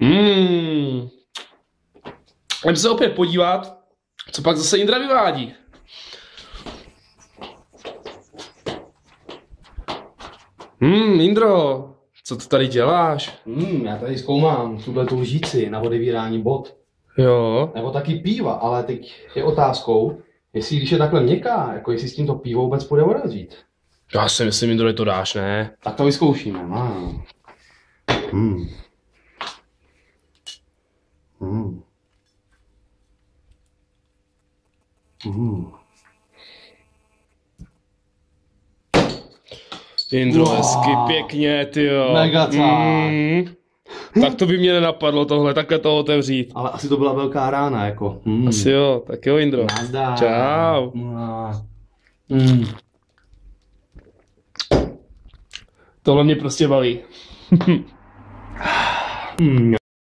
Hmm. Jdem se opět podívat, co pak zase Indra vyvádí. Hmm, Indro, co to tady děláš? Hmm, já tady zkoumám tuhle tu lžíci na odevírání bod. Jo, Nebo taky píva, ale teď je otázkou, jestli když je takhle měkká, jako jestli s tím to pivo vůbec půjde odevřít. já si myslím, Indro, že to dáš, ne? Tak to vyzkoušíme. No. Hmm. Hmm. Hmm. Indro, Wow. hezky, pěkně, ty jo. Mega tak. Mm. Tak to by mě nenapadlo tohle, takhle to otevřít. Ale asi to byla velká rána, jako. Hmm. Asi jo, tak jo, Indro. Nazdar. Čau. Hmm. Tohle mě prostě baví. Hmm.